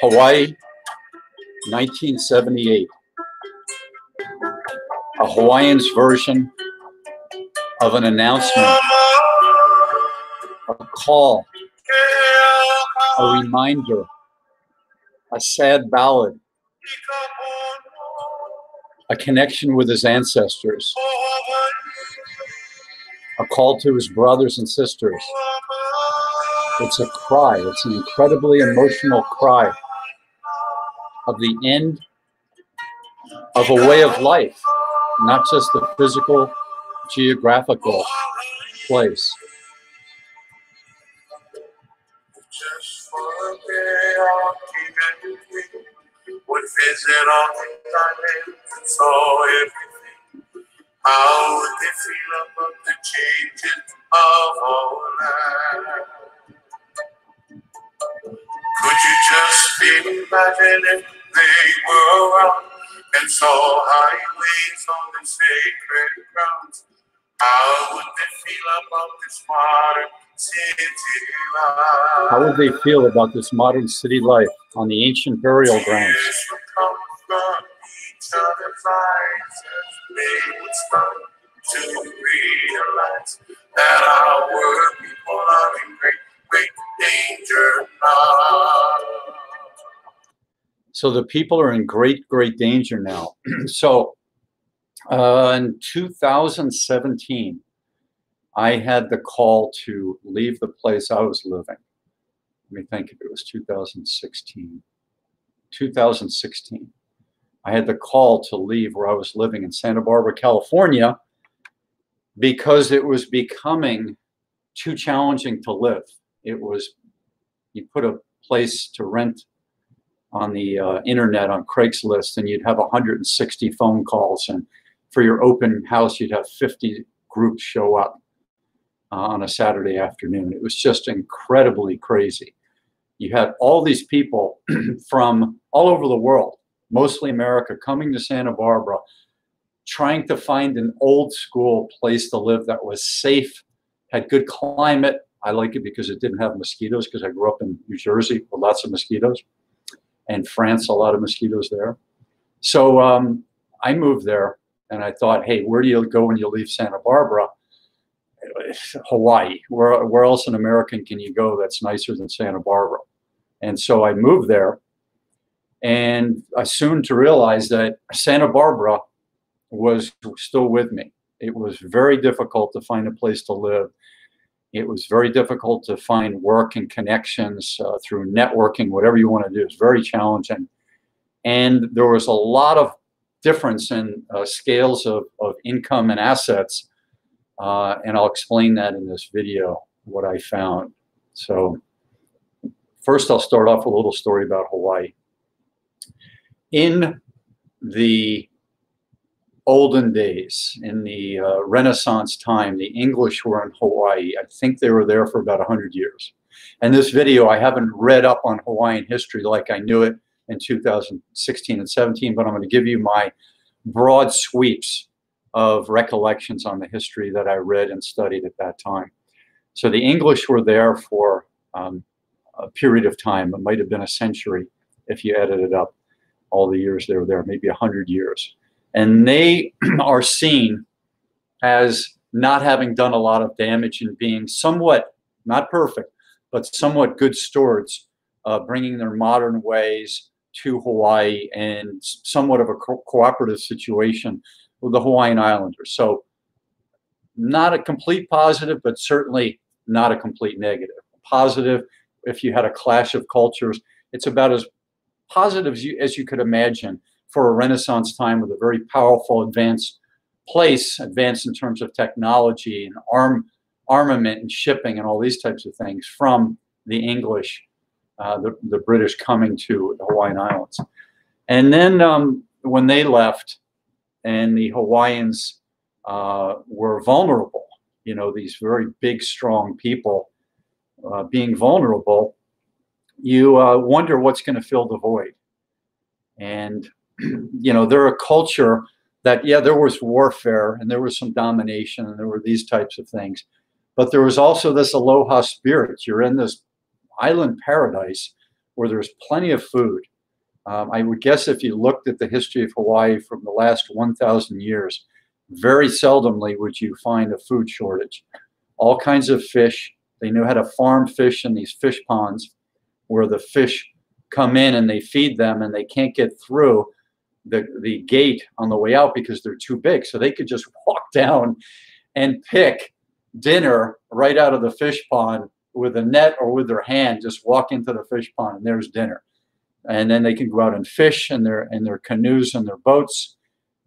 Hawaii, 1978. A Hawaiian's version of an announcement, a call, a reminder, a sad ballad, a connection with his ancestors, a call to his brothers and sisters. It's a cry, it's an incredibly emotional cry of the end of a way of life, not just the physical, geographical place. Would visit all the islands and saw everything. How would they feel about the changes of our land? Could you just imagine if they were around and saw highways on the sacred grounds? How would they feel about this modern city life? How would they feel about this modern city life on the ancient burial grounds? Tears would come from each other's eyes as they would start to realize that our people are in great, great danger now. So the people are in great, great danger now. so uh, in 2017, I had the call to leave the place I was living. Let me think if it was 2016. 2016. I had the call to leave where I was living in Santa Barbara, California, because it was becoming too challenging to live. It was, you put a place to rent on the uh, internet on Craigslist, and you'd have 160 phone calls, and for your open house, you'd have 50 groups show up uh, on a Saturday afternoon. It was just incredibly crazy. You had all these people from all over the world, mostly America, coming to Santa Barbara, trying to find an old school place to live that was safe, had good climate. I like it because it didn't have mosquitoes because I grew up in New Jersey with lots of mosquitoes and France, a lot of mosquitoes there. So um, I moved there and I thought, hey, where do you go when you leave Santa Barbara? Hawaii. Where, where else in America can you go that's nicer than Santa Barbara? And so I moved there. And I soon to realize that Santa Barbara was still with me. It was very difficult to find a place to live. It was very difficult to find work and connections uh, through networking, whatever you want to do. It's very challenging. And there was a lot of difference in uh, scales of, of income and assets. Uh, and I'll explain that in this video, what I found. So first I'll start off with a little story about Hawaii. In the olden days, in the uh, Renaissance time, the English were in Hawaii. I think they were there for about 100 years. And this video, I haven't read up on Hawaiian history like I knew it in 2016 and 17, but I'm going to give you my broad sweeps of recollections on the history that I read and studied at that time. So the English were there for um, a period of time. It might have been a century if you added it up, all the years they were there, maybe 100 years. And they are seen as not having done a lot of damage and being somewhat, not perfect, but somewhat good stewards, uh, bringing their modern ways to Hawaii and somewhat of a co cooperative situation with the Hawaiian Islanders. So not a complete positive, but certainly not a complete negative. Positive, if you had a clash of cultures, it's about as positive as you, as you could imagine for a Renaissance time with a very powerful, advanced place, advanced in terms of technology and arm, armament and shipping and all these types of things from the English, uh, the, the British coming to the Hawaiian Islands. And then um, when they left and the Hawaiians uh, were vulnerable, you know, these very big, strong people uh, being vulnerable, you uh, wonder what's going to fill the void. And you know, they're a culture that, yeah, there was warfare and there was some domination and there were these types of things. But there was also this aloha spirit. You're in this island paradise where there's plenty of food. Um, I would guess if you looked at the history of Hawaii from the last 1,000 years, very seldomly would you find a food shortage. All kinds of fish. They knew how to farm fish in these fish ponds where the fish come in and they feed them and they can't get through the, the gate on the way out because they're too big. So they could just walk down and pick dinner right out of the fish pond with a net or with their hand, just walk into the fish pond and there's dinner. And then they can go out and fish in their in their canoes and their boats,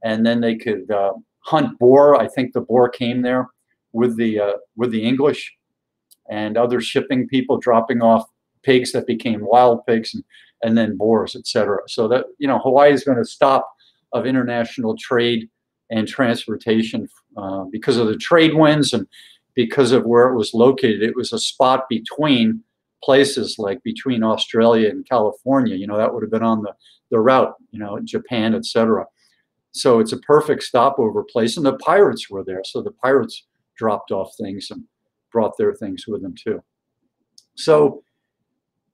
and then they could uh, hunt boar. I think the boar came there with the uh, with the English and other shipping people dropping off pigs that became wild pigs and, and then boars, etc. So that you know Hawaii is going to stop of international trade and transportation uh, because of the trade winds and because of where it was located. It was a spot between places like between Australia and California. You know that would have been on the the route. You know Japan, etc. So it's a perfect stopover place, and the pirates were there. So the pirates dropped off things and brought their things with them too. So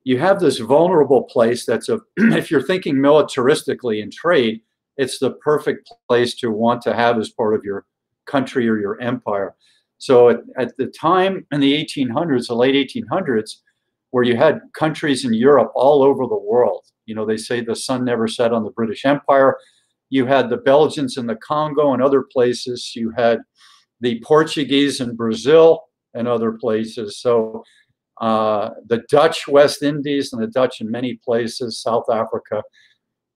you have this vulnerable place that's a if you're thinking militaristically in trade it's the perfect place to want to have as part of your country or your empire. So at, at the time in the 1800s the late 1800s where you had countries in europe all over the world you know they say the sun never set on the british empire. You had the belgians in the congo and other places. You had the portuguese in brazil and other places. So uh, the Dutch West Indies and the Dutch in many places, South Africa.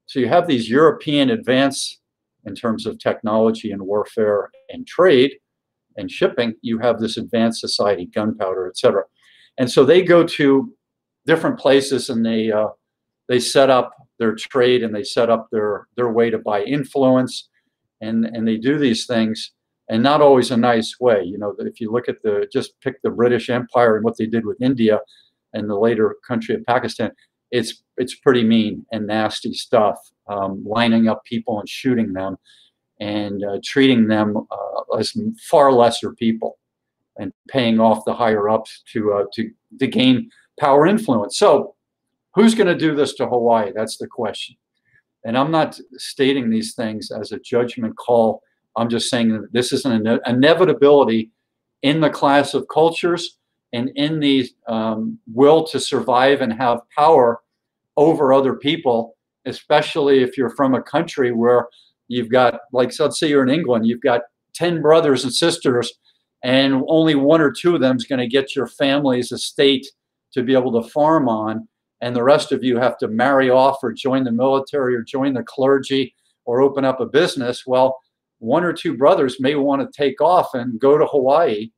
So you have these European advance in terms of technology and warfare and trade and shipping. You have this advanced society, gunpowder, etc. And so they go to different places and they uh, they set up their trade and they set up their their way to buy influence and and they do these things and not always a nice way. You know, if you look at the just pick the British Empire and what they did with India and the later country of Pakistan, it's it's pretty mean and nasty stuff. Um, lining up people and shooting them, and uh, treating them uh, as far lesser people, and paying off the higher ups to uh, to to gain power influence. So, who's going to do this to Hawaii? That's the question. And I'm not stating these things as a judgment call I'm just saying this is an inevitability in the class of cultures and in the um, will to survive and have power over other people, especially if you're from a country where you've got, like, let's say you're in England, you've got 10 brothers and sisters, and only one or two of them is going to get your family's estate to be able to farm on. And the rest of you have to marry off or join the military or join the clergy or open up a business. Well, one or two brothers may want to take off and go to Hawaii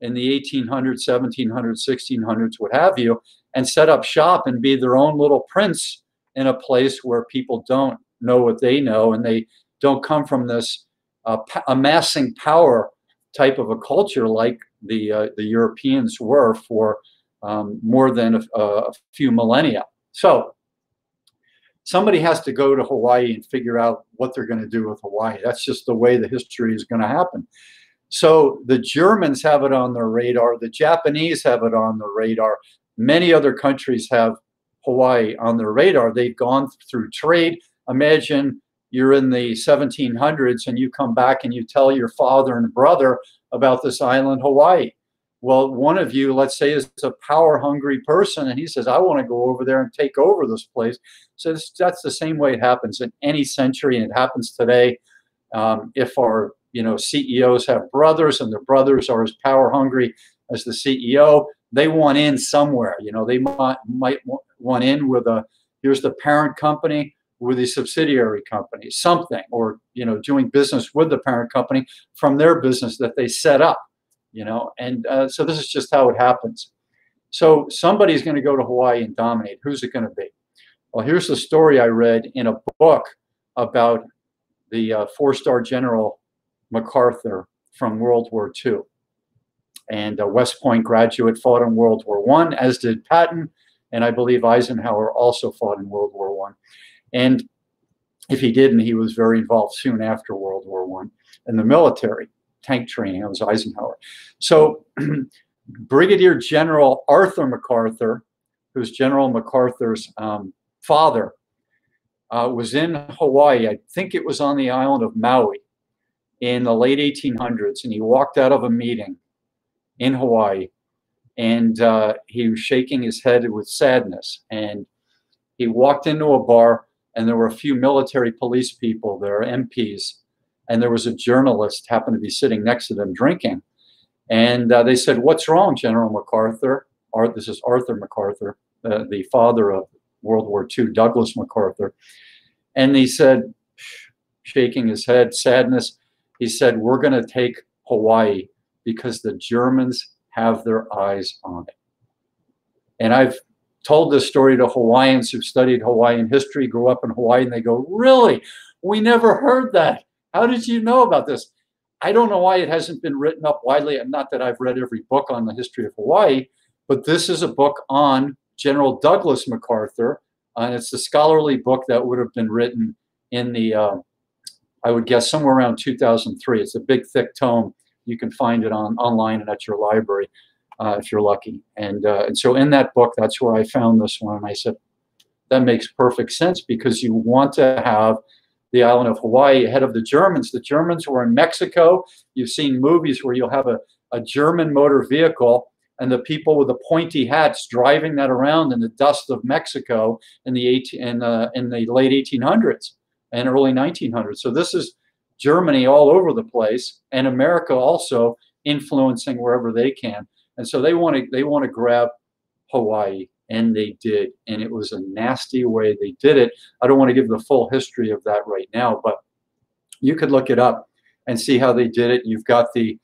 in the 1800s, 1700s, 1600s, what have you, and set up shop and be their own little prince in a place where people don't know what they know and they don't come from this uh, amassing power type of a culture like the uh, the Europeans were for um, more than a, a few millennia. So somebody has to go to Hawaii and figure out what they're going to do with Hawaii. That's just the way the history is going to happen. So the Germans have it on their radar, the Japanese have it on their radar, many other countries have Hawaii on their radar. They've gone through trade. Imagine you're in the 1700s and you come back and you tell your father and brother about this island, Hawaii. Well, one of you, let's say, is a power hungry person, and he says, I want to go over there and take over this place. So that's the same way it happens in any century, and it happens today. Um, if our you know CEOs have brothers and their brothers are as power hungry as the CEO, they want in somewhere. You know, they might might want in with a here's the parent company with a subsidiary company, something, or you know, doing business with the parent company from their business that they set up you know, and uh, so this is just how it happens. So somebody's going to go to Hawaii and dominate. Who's it going to be? Well, here's the story I read in a book about the uh, four-star general MacArthur from World War II. And a West Point graduate fought in World War One, as did Patton, and I believe Eisenhower also fought in World War One. And if he didn't, he was very involved soon after World War One in the military tank training. I was Eisenhower. So Brigadier General Arthur MacArthur, who's General MacArthur's um, father, uh, was in Hawaii. I think it was on the island of Maui in the late 1800s, and he walked out of a meeting in Hawaii, and uh, he was shaking his head with sadness. And he walked into a bar, and there were a few military police people there, MPs, and there was a journalist happened to be sitting next to them drinking. And uh, they said, "What's wrong, General MacArthur?" Art, this is Arthur MacArthur, uh, the father of World War II, Douglas MacArthur. And he said, shaking his head, sadness, he said, We're going to take Hawaii because the Germans have their eyes on it. And I've told this story to Hawaiians who've studied Hawaiian history, grew up in Hawaii, and they go, Really? We never heard that. How did you know about this? I don't know why it hasn't been written up widely. And not that I've read every book on the history of Hawaii, but this is a book on General Douglas MacArthur. And it's the scholarly book that would have been written in the, uh, I would guess, somewhere around 2003. It's a big, thick tome. You can find it on online and at your library uh, if you're lucky. And, uh, and so in that book, that's where I found this one. And I said, that makes perfect sense because you want to have the island of Hawaii ahead of the Germans. The Germans were in Mexico. You've seen movies where you'll have a, a German motor vehicle and the people with the pointy hats driving that around in the dust of Mexico in the 18, in, uh, in the late 1800s and early 1900s. So this is Germany all over the place, and America also influencing wherever they can. And so they want to they want to grab Hawaii, and they did, and it was a nasty way they did it. I don't want to give the full history of that right now, but you could look it up and see how they did it. You've got the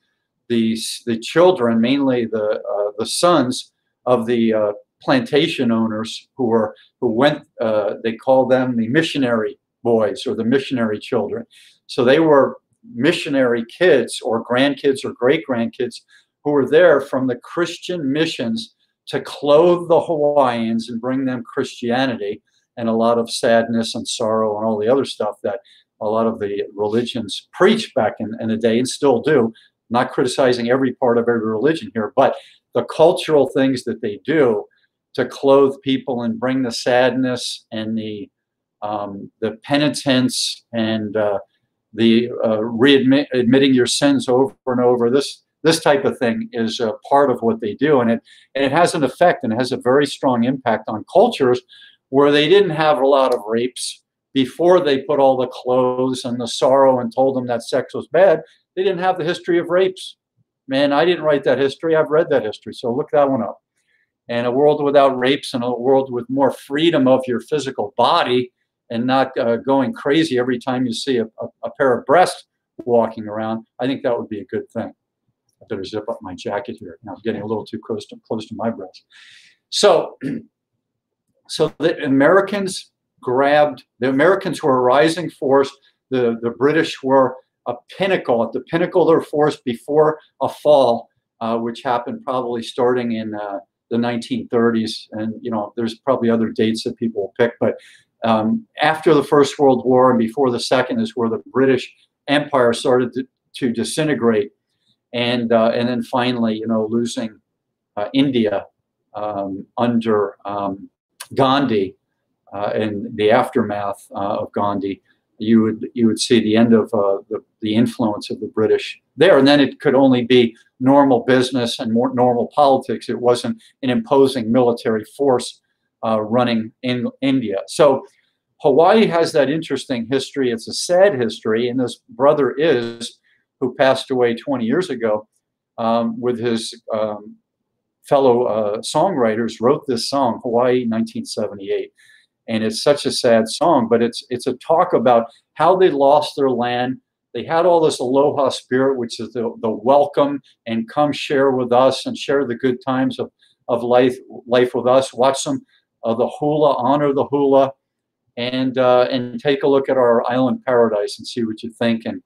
the the children, mainly the uh, the sons of the uh, plantation owners who were who went. Uh, they call them the missionary boys or the missionary children. So they were missionary kids or grandkids or great grandkids who were there from the Christian missions to clothe the Hawaiians and bring them Christianity and a lot of sadness and sorrow and all the other stuff that a lot of the religions preach back in, in the day and still do not criticizing every part of every religion here, but the cultural things that they do to clothe people and bring the sadness and the um, the penitence and uh, the uh, readmit admitting your sins over and over. This this type of thing is a part of what they do, and it and it has an effect and has a very strong impact on cultures where they didn't have a lot of rapes before they put all the clothes and the sorrow and told them that sex was bad. They didn't have the history of rapes. Man, I didn't write that history. I've read that history. So look that one up. And a world without rapes and a world with more freedom of your physical body and not uh, going crazy every time you see a, a, a, pair of breasts walking around, I think that would be a good thing. I better zip up my jacket here. Now I'm getting a little too close to, close to my breast. So, so the Americans grabbed, the Americans were a rising force. The, the British were a pinnacle, at the pinnacle of their force before a fall, uh, which happened probably starting in uh, the 1930s. And, you know, there's probably other dates that people will pick, but um, after the First World War and before the Second is where the British Empire started to, to disintegrate. And, uh, and then finally, you know, losing uh, India um, under um, Gandhi uh, and the aftermath uh, of Gandhi you would you would see the end of uh, the, the influence of the British there, and then it could only be normal business and more normal politics. It wasn't an imposing military force uh, running in India. So Hawaii has that interesting history. It's a sad history, and this Brother Iz who passed away 20 years ago um, with his um, fellow uh, songwriters wrote this song, Hawaii 1978 and it's such a sad song but it's it's a talk about how they lost their land. They had all this aloha spirit which is the, the welcome and come share with us and share the good times of, of life life with us. Watch some of the hula honor the hula and uh, and take a look at our island paradise and see what you think and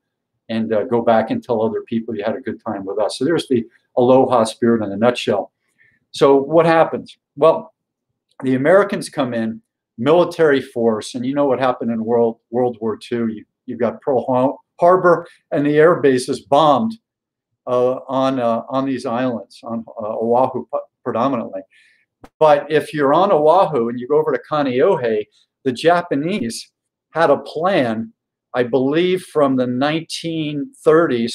and uh, go back and tell other people you had a good time with us so there's the aloha spirit in a nutshell so what happens well the americans come in military force. And you know what happened in World World War II? You, you've got Pearl Harbor, and the air bases bombed uh, on uh, on these islands, on uh, Oahu predominantly. But if you're on Oahu and you go over to Kaneohe, the Japanese had a plan, I believe, from the 1930s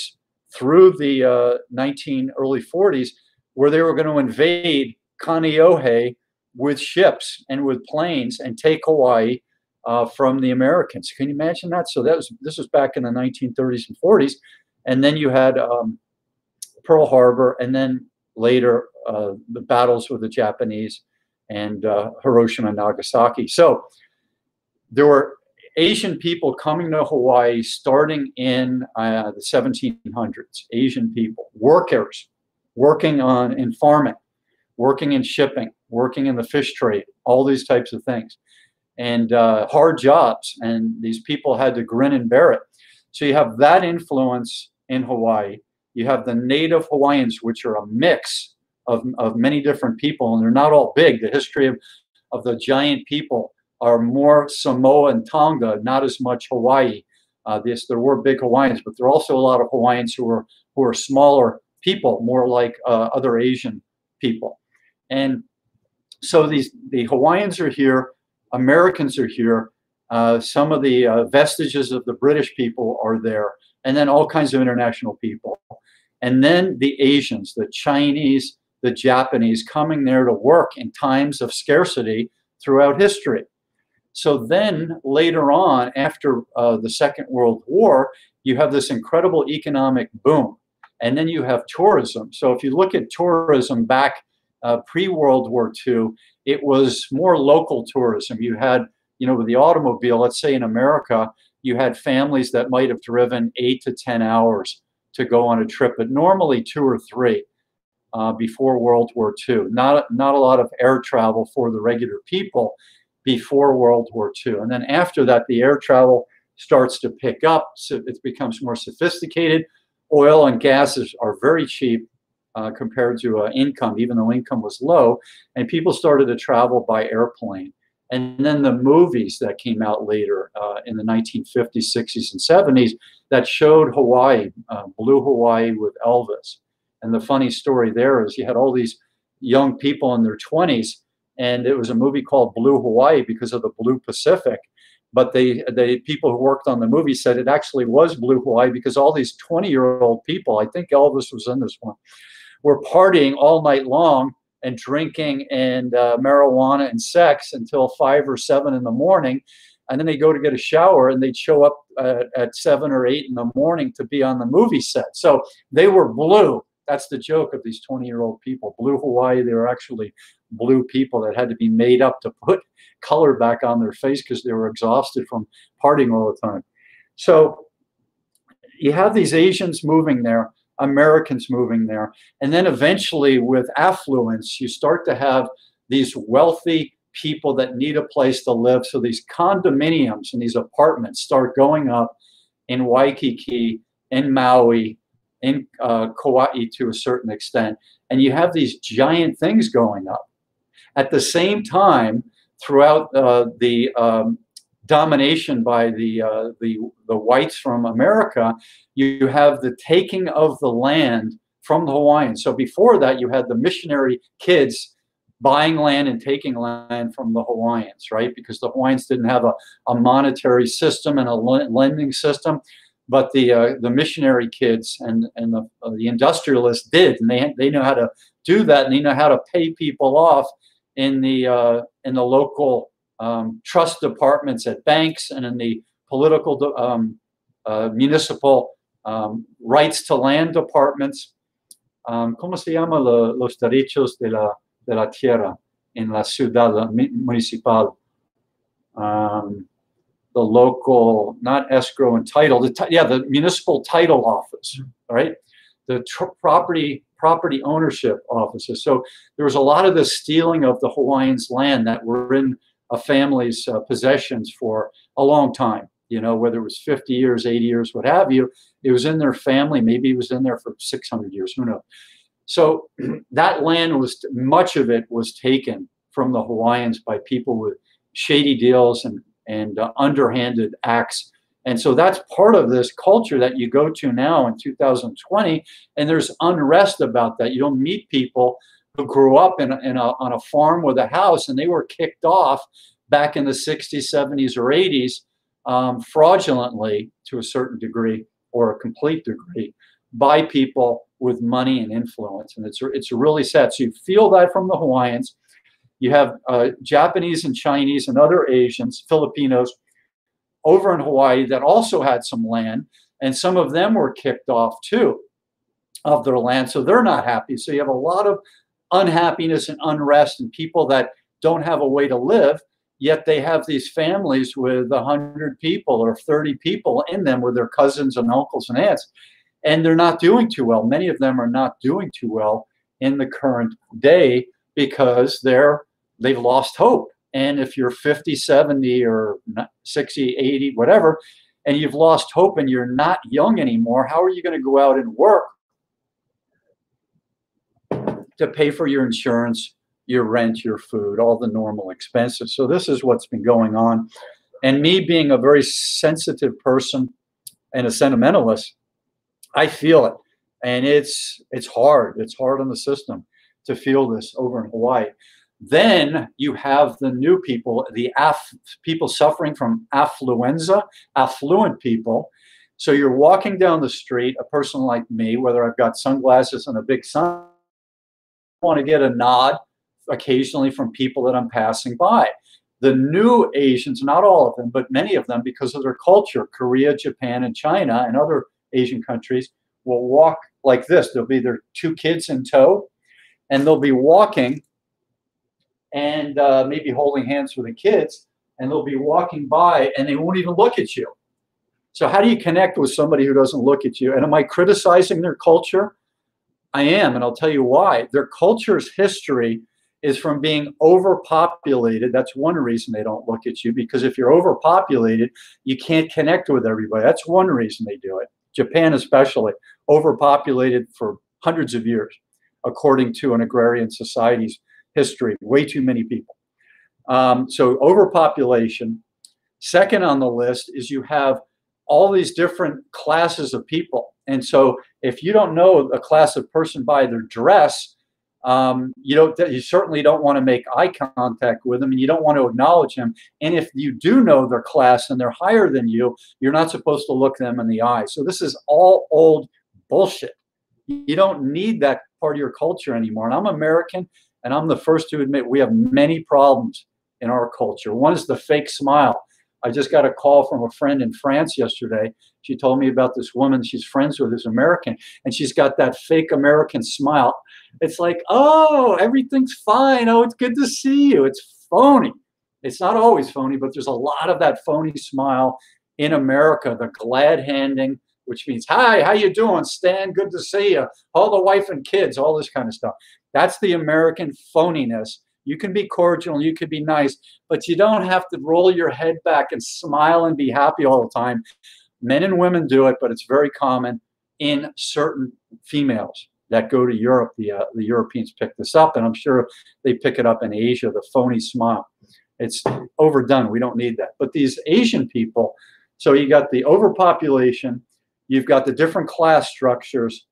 through the uh, 19 early 40s, where they were going to invade Kaneohe with ships and with planes and take Hawaii uh, from the Americans. Can you imagine that? So that was this was back in the 1930s and 40s, and then you had um, Pearl Harbor, and then later uh, the battles with the Japanese and uh, Hiroshima and Nagasaki. So there were Asian people coming to Hawaii starting in uh, the 1700s. Asian people, workers, working on in farming, working in shipping, working in the fish trade, all these types of things, and uh, hard jobs. And these people had to grin and bear it. So you have that influence in Hawaii. You have the native Hawaiians, which are a mix of, of many different people, and they're not all big. The history of, of the giant people are more Samoa and Tonga, not as much Hawaii. Uh, this, there were big Hawaiians, but there are also a lot of Hawaiians who are who are smaller people, more like uh, other Asian people. And so these the Hawaiians are here, Americans are here, uh, some of the uh, vestiges of the British people are there, and then all kinds of international people. And then the Asians, the Chinese, the Japanese coming there to work in times of scarcity throughout history. So then later on, after uh, the Second World War, you have this incredible economic boom. And then you have tourism. So if you look at tourism back uh, pre-World War II, it was more local tourism. You had, you know, with the automobile, let's say in America, you had families that might have driven eight to 10 hours to go on a trip, but normally two or three uh, before World War II. Not, not a lot of air travel for the regular people before World War II. And then after that, the air travel starts to pick up. So it becomes more sophisticated. Oil and gases are very cheap uh, compared to uh, income, even though income was low. And people started to travel by airplane. And then the movies that came out later uh, in the 1950s, 60s, and 70s that showed Hawaii, uh, Blue Hawaii with Elvis. And the funny story there is you had all these young people in their 20s, and it was a movie called Blue Hawaii because of the Blue Pacific. But they, the people who worked on the movie said it actually was Blue Hawaii because all these 20 year old people, I think Elvis was in this one, were partying all night long and drinking and uh, marijuana and sex until five or seven in the morning. And then they go to get a shower and they'd show up uh, at seven or eight in the morning to be on the movie set. So they were blue. That's the joke of these 20 year old people. Blue Hawaii, they were actually blue people that had to be made up to put color back on their face because they were exhausted from partying all the time. So you have these Asians moving there. Americans moving there. And then eventually, with affluence, you start to have these wealthy people that need a place to live. So these condominiums and these apartments start going up in Waikiki, in Maui, in uh, Kauai to a certain extent. And you have these giant things going up. At the same time, throughout uh, the um, domination by the, uh, the, the whites from America, you have the taking of the land from the Hawaiians. So before that, you had the missionary kids buying land and taking land from the Hawaiians, right? Because the Hawaiians didn't have a, a monetary system and a lending system, but the uh, the missionary kids and and the, uh, the industrialists did, and they they know how to do that, and they know how to pay people off in the uh, in the local um, trust departments at banks and in the political um, uh, municipal um, rights to land departments. Um, ¿Cómo se llama lo, los derechos de la, de la tierra en la ciudad municipal? Um, the local, not escrow and title, the yeah, the municipal title office, right? The property property ownership offices. So there was a lot of the stealing of the Hawaiians' land that were in a family's uh, possessions for a long time. You know, whether it was 50 years, 80 years, what have you, it was in their family. Maybe it was in there for 600 years. Who knows? So that land was much of it was taken from the Hawaiians by people with shady deals and and uh, underhanded acts. And so that's part of this culture that you go to now in 2020. And there's unrest about that. You don't meet people who grew up in, in a, on a farm with a house and they were kicked off back in the 60s, 70s, or 80s um, fraudulently to a certain degree or a complete degree by people with money and influence. And it's, it's really sad. So you feel that from the Hawaiians. You have uh, Japanese and Chinese and other Asians, Filipinos over in Hawaii that also had some land, and some of them were kicked off too of their land. So they're not happy. So you have a lot of unhappiness and unrest and people that don't have a way to live yet they have these families with 100 people or 30 people in them with their cousins and uncles and aunts and they're not doing too well many of them are not doing too well in the current day because they're they've lost hope and if you're 50 70 or 60 80 whatever and you've lost hope and you're not young anymore how are you going to go out and work to pay for your insurance your rent, your food, all the normal expenses. So this is what's been going on. And me being a very sensitive person and a sentimentalist, I feel it. And it's it's hard. It's hard on the system to feel this over in Hawaii. Then you have the new people, the aff, people suffering from affluenza, affluent people. So you're walking down the street, a person like me, whether I've got sunglasses and a big sun, want to get a nod occasionally from people that I'm passing by. The new Asians, not all of them, but many of them, because of their culture, Korea, Japan, and China, and other Asian countries, will walk like this. There'll be their two kids in tow, and they'll be walking and uh, maybe holding hands with the kids, and they'll be walking by and they won't even look at you. So, how do you connect with somebody who doesn't look at you? And am I criticizing their culture? I am, and I'll tell you why. Their culture's history is from being overpopulated. That's one reason they don't look at you because if you're overpopulated, you can't connect with everybody. That's one reason they do it. Japan, especially, overpopulated for hundreds of years, according to an agrarian society's history. Way too many people. Um, so, overpopulation. Second on the list is you have all these different classes of people. And so, if you don't know a class of person by their dress, um, you don't you certainly don't want to make eye contact with them and you don't want to acknowledge them and if you do know their class and they're higher than you you're not supposed to look them in the eye so this is all old bullshit you don't need that part of your culture anymore and i'm american and i'm the first to admit we have many problems in our culture one is the fake smile i just got a call from a friend in france yesterday she told me about this woman she's friends with who's american and she's got that fake american smile it's like, oh, everything's fine. Oh, it's good to see you. It's phony. It's not always phony, but there's a lot of that phony smile in America. The glad handing, which means, hi, how you doing, Stan? Good to see you. All the wife and kids, all this kind of stuff. That's the American phoniness. You can be cordial, you can be nice, but you don't have to roll your head back and smile and be happy all the time. Men and women do it, but it's very common in certain females that go to Europe. The, uh, the Europeans pick this up, and I'm sure they pick it up in Asia, the phony smile. It's overdone. We don't need that. But these Asian people, so you got the overpopulation, you've got the different class structures,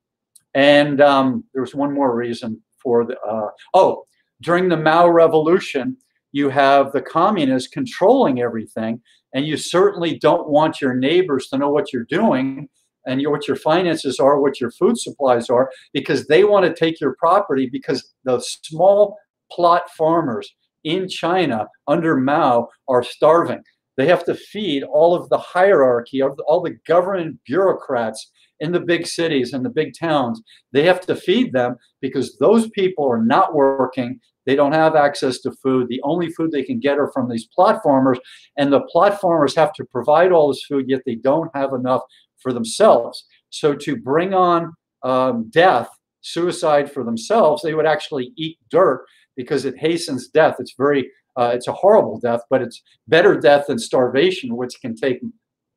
and um, there was one more reason for the, uh, oh, during the Mao Revolution, you have the communists controlling everything, and you certainly don't want your neighbors to know what you're doing and your, what your finances are, what your food supplies are, because they want to take your property because the small plot farmers in China under Mao are starving. They have to feed all of the hierarchy of all the government bureaucrats in the big cities and the big towns. They have to feed them because those people are not working. They don't have access to food. The only food they can get are from these platformers, and the platformers have to provide all this food, yet they don't have enough for themselves. So to bring on um, death, suicide for themselves, they would actually eat dirt because it hastens death. It's very, uh, it's a horrible death, but it's better death than starvation, which can take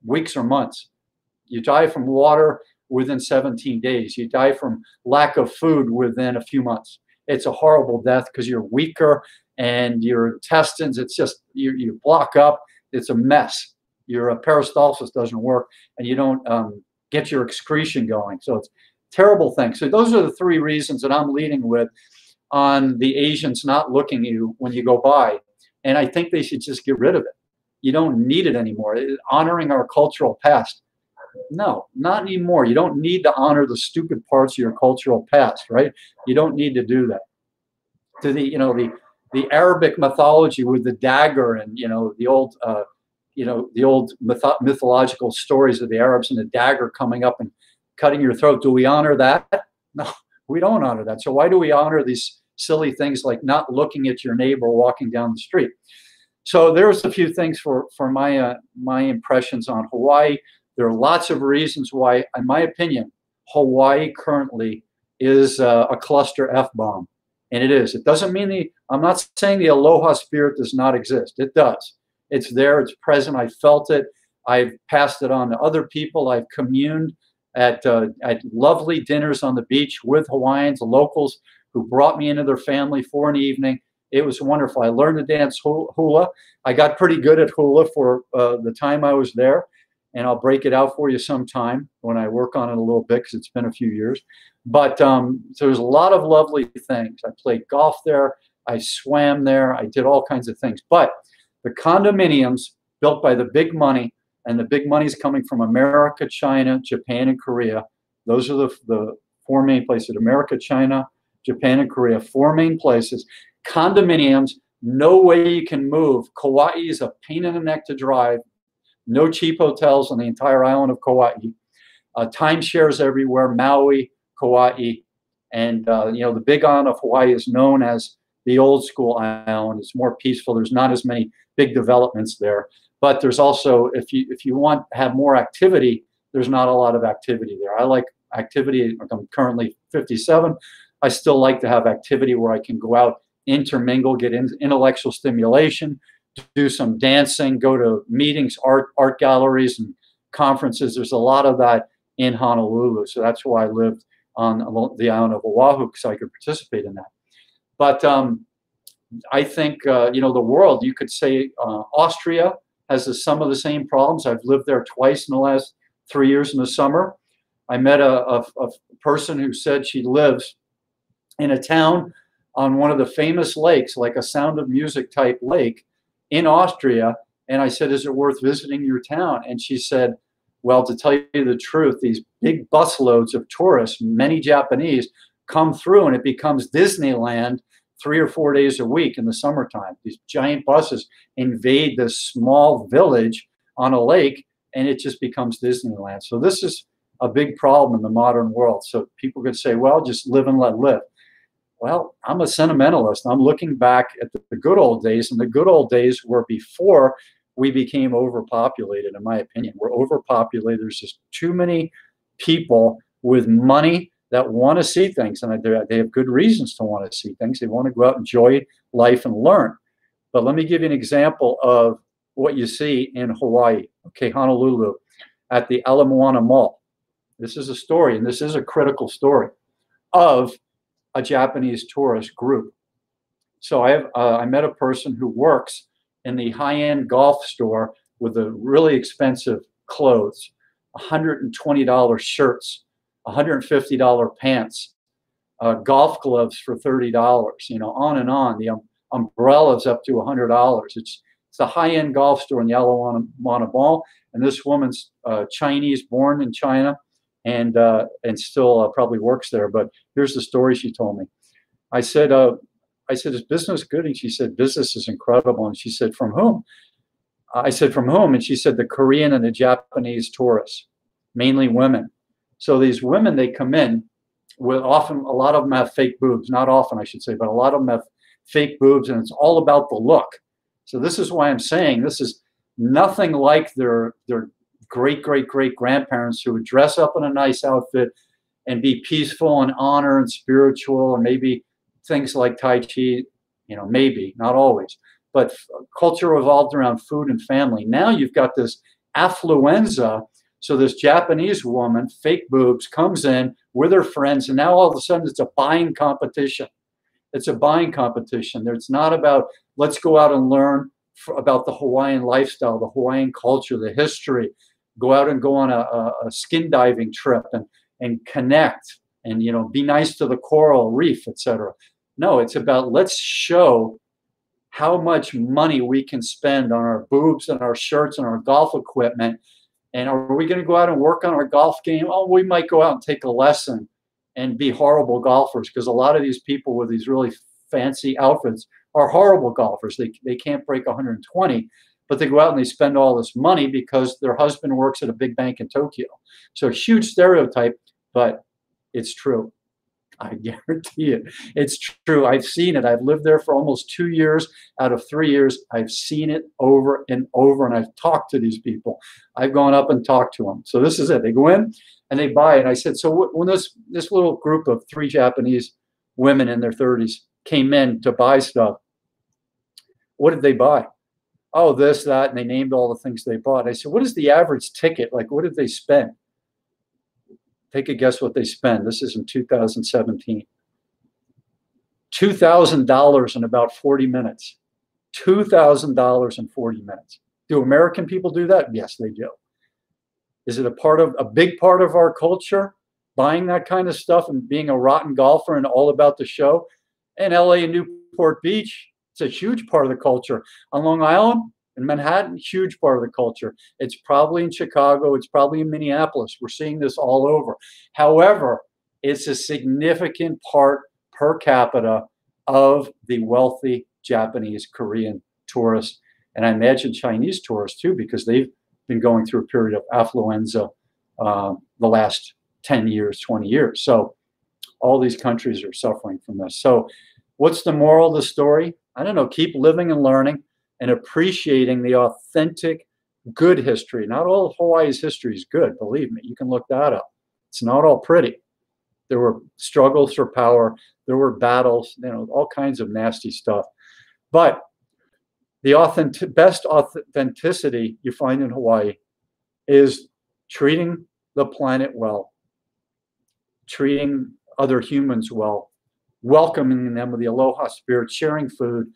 weeks or months. You die from water within 17 days. You die from lack of food within a few months. It's a horrible death because you're weaker and your intestines, it's just, you, you block up. It's a mess your uh, peristalsis doesn't work and you don't um, get your excretion going. So it's terrible thing. So those are the three reasons that I'm leading with. on the Asians not looking at you when you go by. And I think they should just get rid of it. You don't need it anymore. Honoring our cultural past. No, not anymore. You don't need to honor the stupid parts of your cultural past, right? You don't need to do that. To the, you know, the the Arabic mythology with the dagger and you know the old, uh, you know, the old myth- mythological stories of the Arabs and the dagger coming up and cutting your throat. Do we honor that? No, we don't honor that. So why do we honor these silly things like not looking at your neighbor walking down the street? So there's a few things for for my uh, my impressions on Hawaii. There are lots of reasons why, in my opinion, Hawaii currently is uh, a cluster F bomb, and it is. It doesn't mean the. I'm not saying the aloha spirit does not exist. It does. It's there. It's present. I felt it. I've passed it on to other people. I've communed at uh, at lovely dinners on the beach with Hawaiians, locals who brought me into their family for an evening. It was wonderful. I learned to dance hula. I got pretty good at hula for uh, the time I was there, and I'll break it out for you sometime when I work on it a little bit because it's been a few years. But um, so there's a lot of lovely things. I played golf there. I swam there. I did all kinds of things. But the condominiums built by the big money and the big money is coming from America, China, Japan, and Korea. Those are the, the four main places America, China, Japan, and Korea, four main places. Condominiums, no way you can move. Kauai is a pain in the neck to drive. No cheap hotels on the entire island of Kauai. Uh, timeshares everywhere, Maui, Kauai. And, uh, you know, the big island of Hawaii is known as the old school island. It's more peaceful. There's not as many big developments there. But there's also, if you if you want to have more activity, there's not a lot of activity there. I like activity. I'm currently 57. I still like to have activity where I can go out, intermingle, get in, intellectual stimulation, do some dancing, go to meetings, art art galleries, and conferences. There's a lot of that in Honolulu, so that's why I lived on the island of Oahu so I could participate in that. But um, I think uh, you know the world. You could say uh, Austria has the, some of the same problems. I've lived there twice in the last three years in the summer. I met a, a, a person who said she lives in a town on one of the famous lakes, like a Sound of Music type lake in Austria. And I said, Is it worth visiting your town? And she said, Well, to tell you the truth, these big busloads of tourists, many Japanese, come through and it becomes Disneyland three or four days a week in the summertime. These giant buses invade this small village on a lake and it just becomes Disneyland. So this is a big problem in the modern world. So people could say, well, just live and let live. Well, I'm a sentimentalist. I'm looking back at the, good old days, and the good old days were before we became overpopulated, in my opinion. We're overpopulated. There's just too many people with money that want to see things, and they have good reasons to want to see things. They want to go out, and enjoy life, and learn. But let me give you an example of what you see in Hawaii, okay, Honolulu, at the Ala Moana Mall. This is a story, and this is a critical story of a Japanese tourist group. So I have uh, I met a person who works in the high-end golf store with the really expensive clothes, $120 shirts, $150 pants, uh, golf gloves for $30, you know, on and on. The um, umbrellas up to $100. It's it's a high-end golf store in Ala Moana Mall, and this woman's uh, Chinese, born in China, and uh, and still uh, probably works there. But here's the story she told me. I said, uh, I said, is business good? And she said, business is incredible. And she said, from whom? I said, from whom? And she said, the Korean and the Japanese tourists, mainly women. So these women, they come in with often, a lot of them have fake boobs, not often, I should say, but a lot of them have fake boobs, and it's all about the look. So this is why I'm saying this is nothing like their, their great, great, great grandparents who would dress up in a nice outfit and be peaceful and honor and spiritual, and maybe things like Tai Chi, you know, maybe, not always. But culture evolved around food and family. Now you've got this affluenza so this Japanese woman, fake boobs, comes in with her friends, and now all of a sudden it's a buying competition. It's a buying competition. It's not about let's go out and learn about the Hawaiian lifestyle, the Hawaiian culture, the history. Go out and go on a, a skin diving trip and and connect and you know be nice to the coral reef, etc. No, it's about let's show how much money we can spend on our boobs and our shirts and our golf equipment. And are we going to go out and work on our golf game? Oh, we might go out and take a lesson and be horrible golfers because a lot of these people with these really fancy outfits are horrible golfers. They, they can't break 120, but they go out and they spend all this money because their husband works at a big bank in Tokyo. So huge stereotype, but it's true. I guarantee it. It's true. I've seen it. I've lived there for almost two years out of three years. I've seen it over and over, and I've talked to these people. I've gone up and talked to them. So this is it. They go in and they buy it. And I said, so when this this little group of three Japanese women in their 30s came in to buy stuff, what did they buy? Oh, this, that, and they named all the things they bought. I said, what is the average ticket? Like, what did they spend? Take a guess what they spend. This is in 2017. $2,000 in about 40 minutes. $2,000 in 40 minutes. Do American people do that? Yes, they do. Is it a part of a big part of our culture? Buying that kind of stuff and being a rotten golfer and all about the show? In LA and Newport Beach, it's a huge part of the culture. On Long Island, in Manhattan, huge part of the culture. It's probably in Chicago, it's probably in Minneapolis. We're seeing this all over. However, it's a significant part per capita of the wealthy Japanese, Korean tourists, and I imagine Chinese tourists too, because they've been going through a period of affluenza uh, the last 10 years, 20 years. So all these countries are suffering from this. So what's the moral of the story? I don't know, keep living and learning and appreciating the authentic, good history. Not all of Hawaii's history is good, believe me. You can look that up. It's not all pretty. There were struggles for power, there were battles, you know, all kinds of nasty stuff. But the authentic, best authenticity you find in Hawaii is treating the planet well, treating other humans well, welcoming them with the aloha spirit, sharing food,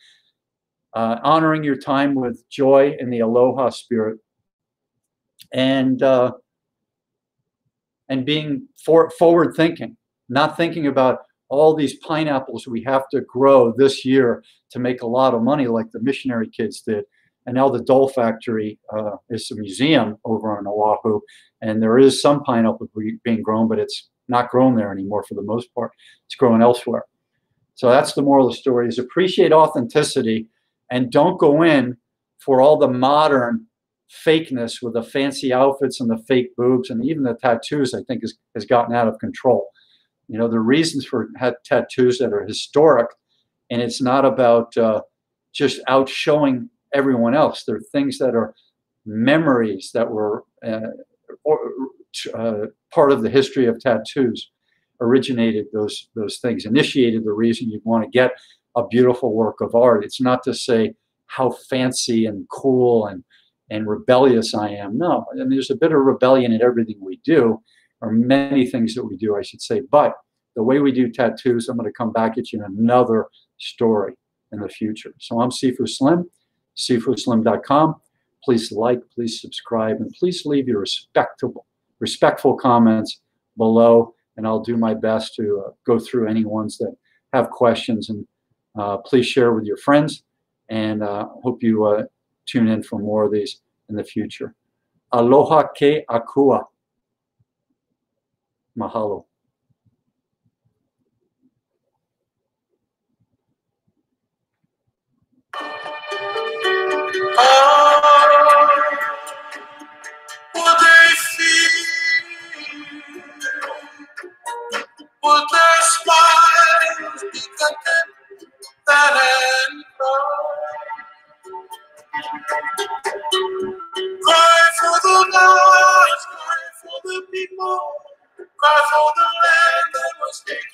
uh, honoring your time with joy and the aloha spirit, and uh, and being for, forward thinking, not thinking about all these pineapples we have to grow this year to make a lot of money, like the missionary kids did. And now the Dole Factory uh, is a museum over on Oahu, and there is some pineapple being grown, but it's not grown there anymore for the most part. It's grown elsewhere. So that's the moral of the story: is appreciate authenticity and don't go in for all the modern fakeness with the fancy outfits and the fake boobs and even the tattoos i think has, has gotten out of control. You know the reasons for tattoos that are historic and it's not about uh, just out showing everyone else. They're things that are memories that were uh, or, uh, part of the history of tattoos originated those those things initiated the reason you want to get a beautiful work of art. It's not to say how fancy and cool and and rebellious I am. No, I mean, there's a bit of rebellion in everything we do, or many things that we do, I should say. But the way we do tattoos, I'm going to come back at you in another story in the future. So I'm Sifu Slim, sifuslim.com. Please like, please subscribe, and please leave your respectable, respectful comments below, and I'll do my best to uh, go through any ones that have questions and uh, please share with your friends and uh, hope you uh, tune in for more of these in the future. Aloha ke akua. Mahalo. Would their smiles be content? that and cry. for the lost, cry for the people, cry for the land that was taken